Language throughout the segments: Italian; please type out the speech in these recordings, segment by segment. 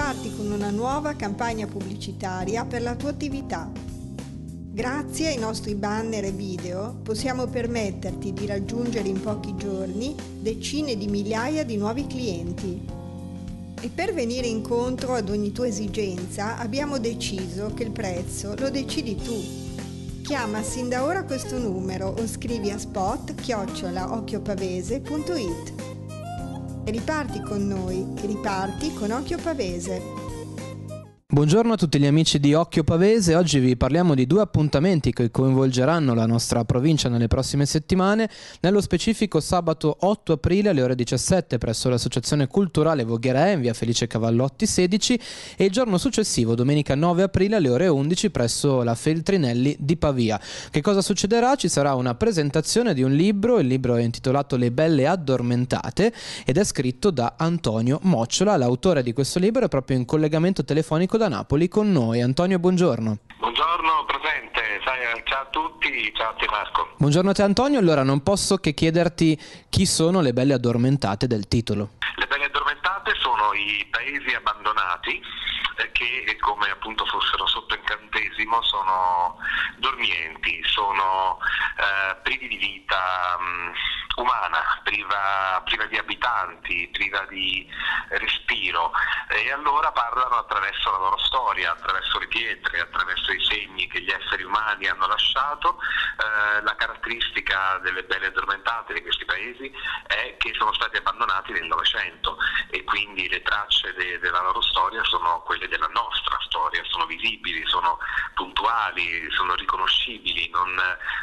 riparti con una nuova campagna pubblicitaria per la tua attività. Grazie ai nostri banner e video possiamo permetterti di raggiungere in pochi giorni decine di migliaia di nuovi clienti. E per venire incontro ad ogni tua esigenza abbiamo deciso che il prezzo lo decidi tu. Chiama sin da ora questo numero o scrivi a spot chiocciolaocchiopavese.it riparti con noi, riparti con Occhio Pavese. Buongiorno a tutti gli amici di Occhio Pavese, oggi vi parliamo di due appuntamenti che coinvolgeranno la nostra provincia nelle prossime settimane, nello specifico sabato 8 aprile alle ore 17 presso l'Associazione Culturale Voghera in via Felice Cavallotti 16 e il giorno successivo domenica 9 aprile alle ore 11 presso la Feltrinelli di Pavia. Che cosa succederà? Ci sarà una presentazione di un libro, il libro è intitolato Le belle addormentate ed è scritto da Antonio Mocciola, l'autore di questo libro è proprio in collegamento telefonico da Napoli con noi. Antonio, buongiorno. Buongiorno, presente. Ciao a tutti, ciao a te Marco. Buongiorno a te Antonio, allora non posso che chiederti chi sono le belle addormentate del titolo. Le belle addormentate sono i paesi abbandonati eh, che come appunto fossero sotto incantesimo sono dormienti, sono eh, privi di vita mh, mm, umana, priva, priva, di abitanti, priva di respiro e allora parlano attraverso la loro storia, attraverso le pietre, attraverso i segni che gli esseri umani hanno lasciato. Eh, la caratteristica delle belle addormentate di questi paesi è che sono stati abbandonati nel Novecento e quindi le tracce de, della loro storia sono quelle della nostra storia, sono visibili, sono puntuali, sono riconoscibili, non,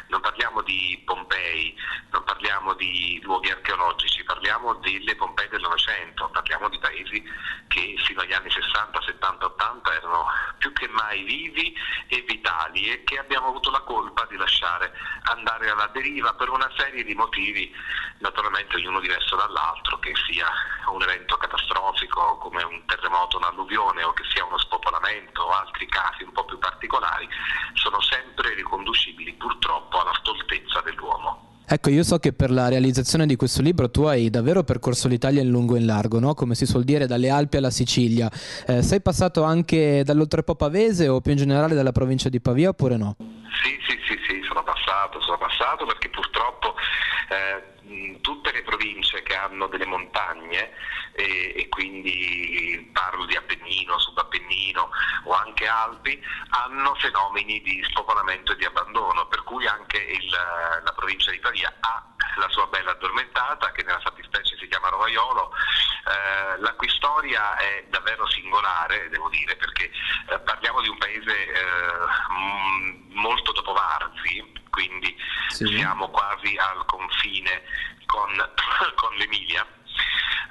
non parliamo di Pompei, non parliamo di luoghi archeologici, parliamo delle Pompei del Novecento, parliamo di paesi che fino agli anni 60, 70, 80 erano più che mai vivi e vitali e che abbiamo avuto la colpa di lasciare andare alla deriva per una serie di motivi, naturalmente ognuno diverso dall'altro, che sia un evento catastrofico come un terremoto, un'alluvione o che sia uno spopolamento o altri casi un po' più particolari, sono sempre riconducibili purtroppo alla stoltezza dell'uomo. Ecco, io so che per la realizzazione di questo libro tu hai davvero percorso l'Italia in lungo e in largo, no? come si suol dire, dalle Alpi alla Sicilia. Eh, sei passato anche dall'Oltrepo Pavese o più in generale dalla provincia di Pavia oppure no? Sì, sì, sì, sì sono passato, sono passato perché purtroppo eh, province che hanno delle montagne e, e quindi parlo di Appennino, Subappennino o anche Alpi, hanno fenomeni di spopolamento e di abbandono, per cui anche il, la provincia di Pavia ha la sua bella addormentata che nella fattispecie si chiama Rovaiolo. Eh, la cui storia è davvero singolare, devo dire, perché eh, parliamo di un paese eh, molto dopo Varzi, quindi sì. siamo quasi al confine con, con l'Emilia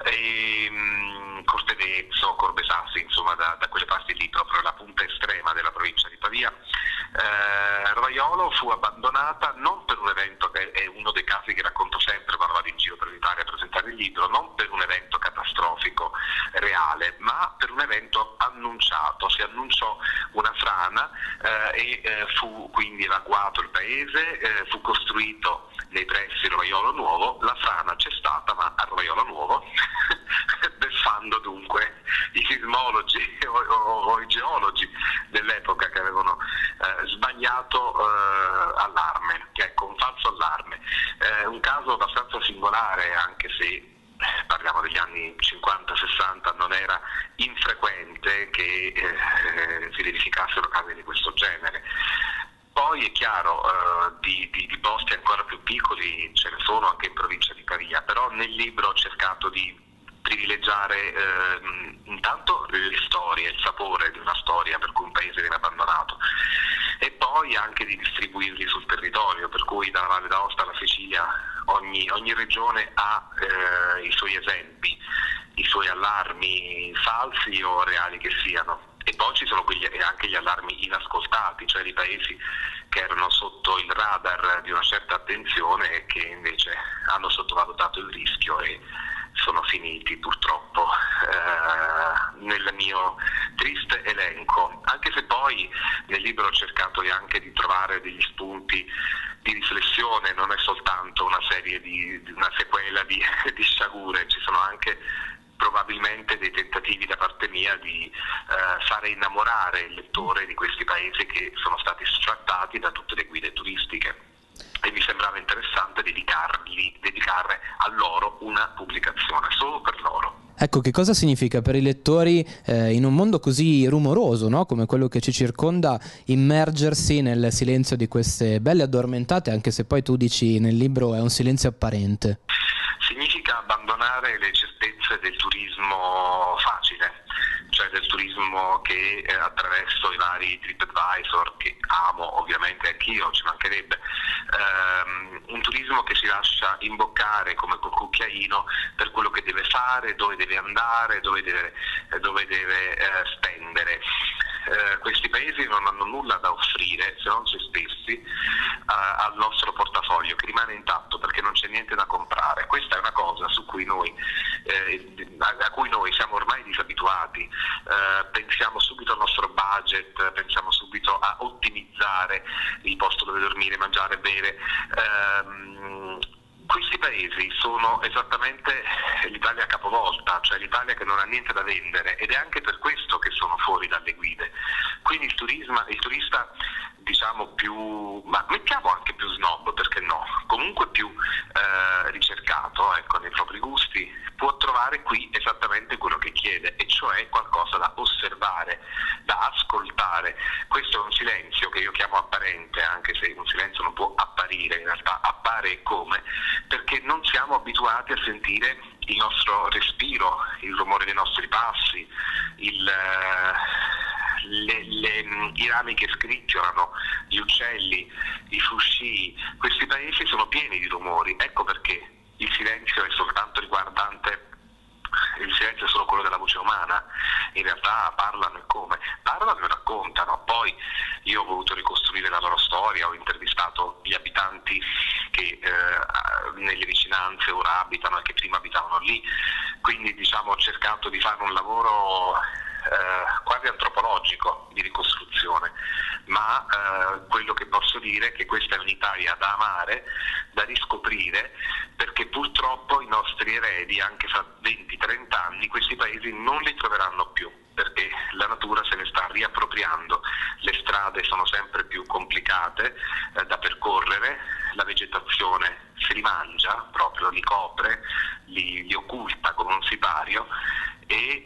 e, um, Cortedezzo, Corbesassi, insomma da, da, quelle parti lì, proprio la punta estrema della provincia di Pavia. Eh, Rovaiolo fu abbandonata non per un evento che è uno dei casi che racconto sempre quando vado in giro per l'Italia a presentare il libro, non per un evento catastrofico reale, ma per un evento annunciato. Si annunciò una frana eh, e eh, fu quindi evacuato il paese, eh, fu costruito nei pressi di Rovaiolo Nuovo, la frana c'è stata ma a Rovaiolo Nuovo beffando dunque i sismologi o, o, o, i geologi dell'epoca che avevano eh, sbagliato eh, allarme, ecco, un falso allarme. Eh, un caso abbastanza singolare anche se eh, parliamo degli anni 50-60, non era infrequente che eh, si verificassero casi di questo genere. Poi è chiaro, eh, di, di, di, posti ancora più piccoli ce ne sono anche in provincia di Pavia, però nel libro ho cercato di privilegiare eh, intanto le storie, il sapore di una storia per cui un paese viene abbandonato poi anche di distribuirli sul territorio, per cui dalla Valle d'Aosta alla Sicilia ogni, ogni regione ha eh, i suoi esempi, i suoi allarmi falsi o reali che siano. E poi ci sono quegli, anche gli allarmi inascoltati, cioè di paesi che erano sotto il radar di una certa attenzione e che invece hanno sottovalutato il rischio e sono finiti purtroppo eh, nel mio triste elenco, poi nel libro ho cercato anche di trovare degli spunti di riflessione, non è soltanto una di, una sequela di, di sciagure, ci sono anche probabilmente dei tentativi da parte mia di eh, fare innamorare il lettore di questi paesi che sono stati sfrattati da tutte le guide turistiche e mi sembrava interessante dedicarli, dedicare a loro una pubblicazione, solo per loro. Ecco, che cosa significa per i lettori eh, in un mondo così rumoroso, no? come quello che ci circonda, immergersi nel silenzio di queste belle addormentate, anche se poi tu dici nel libro è un silenzio apparente? Significa abbandonare le certezze del turismo facile, cioè del turismo che eh, attraverso i vari TripAdvisor, che amo ovviamente anch'io, ci mancherebbe, ehm, un turismo che si lascia imboccare come col cucchiaino per quello che deve fare, dove deve andare, dove deve, eh, dove deve eh, spendere. Eh, questi paesi non hanno nulla da offrire se non se stessi eh, al nostro portafoglio che rimane intatto perché non c'è niente da comprare. Questa è una cosa su cui noi, eh, a cui noi siamo ormai disabituati, eh, pensiamo subito al nostro budget, pensiamo subito a ottimizzare il posto dove dormire, mangiare, bere. Ehm, questi paesi sono esattamente l'Italia capovolta, cioè l'Italia che non ha niente da vendere ed è anche per questo che sono fuori dalle guide. Quindi il, turisma, il turista diciamo più, ma mettiamo anche più snob, perché no, comunque più eh, ricercato ecco, nei propri gusti, può trovare qui esattamente quello che chiede, e cioè qualcosa da osservare, da ascoltare. Questo è un silenzio che io chiamo apparente, anche se un silenzio non può apparire, in realtà appare come, perché non siamo abituati a sentire il nostro respiro, il rumore dei nostri passi, il, le, le, i rami che scricchiolano, gli uccelli, i frusci. Questi paesi sono pieni di rumori, ecco perché il silenzio è soltanto riguardante il silenzio è solo quello della voce umana, in realtà parlano e come? Parlano e raccontano, poi io ho voluto ricostruire la loro storia, ho intervistato gli abitanti che eh, nelle vicinanze ora abitano e che prima abitavano lì, quindi diciamo, ho cercato di fare un lavoro eh, quasi antropologico di ricostruzione, eh, quello che posso dire è che questa è un'Italia da amare, da riscoprire, perché purtroppo i nostri eredi, anche fra 20-30 anni, questi paesi non li troveranno più perché la natura se ne sta riappropriando, le strade sono sempre più complicate eh, da percorrere, la vegetazione si li mangia, proprio li copre, li, li occulta con un sipario e eh,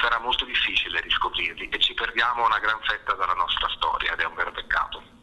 sarà molto difficile riscoprirli e ci perdiamo una gran fetta della nostra storia ed è un vero.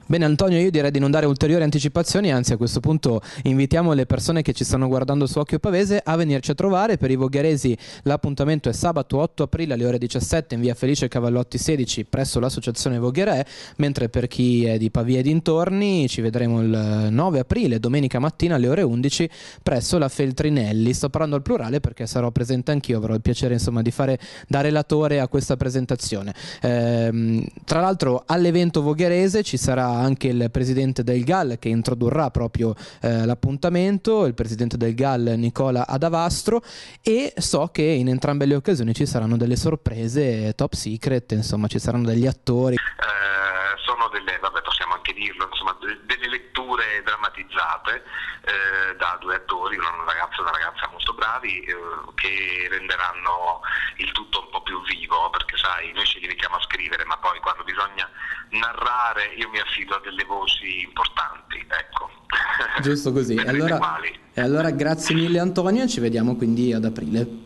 Bene Antonio, io direi di non dare ulteriori anticipazioni, anzi a questo punto invitiamo le persone che ci stanno guardando su Occhio Pavese a venirci a trovare. Per i vogheresi l'appuntamento è sabato 8 aprile alle ore 17 in via Felice Cavallotti 16 presso l'associazione Vogherè, mentre per chi è di Pavia e dintorni ci vedremo il 9 aprile, domenica mattina alle ore 11 presso la Feltrinelli. Sto parlando al plurale perché sarò presente anch'io, avrò il piacere insomma di fare da relatore a questa presentazione. Ehm, tra l'altro all'evento vogherese ci sarà anche il presidente del GAL che introdurrà proprio eh, l'appuntamento, il presidente del GAL Nicola Adavastro e so che in entrambe le occasioni ci saranno delle sorprese top secret, insomma ci saranno degli attori. Eh, sono delle, vabbè possiamo anche dirlo, insomma delle letture drammatizzate eh, da due attori, un ragazzo e una ragazza molto bravi eh, che renderanno il tutto un po' più vivo perché sai noi ci limitiamo a scrivere ma poi quando bisogna narrare io mi affido a delle voci importanti, ecco. Giusto così. e allora, allora grazie mille Antonio ci vediamo quindi ad aprile.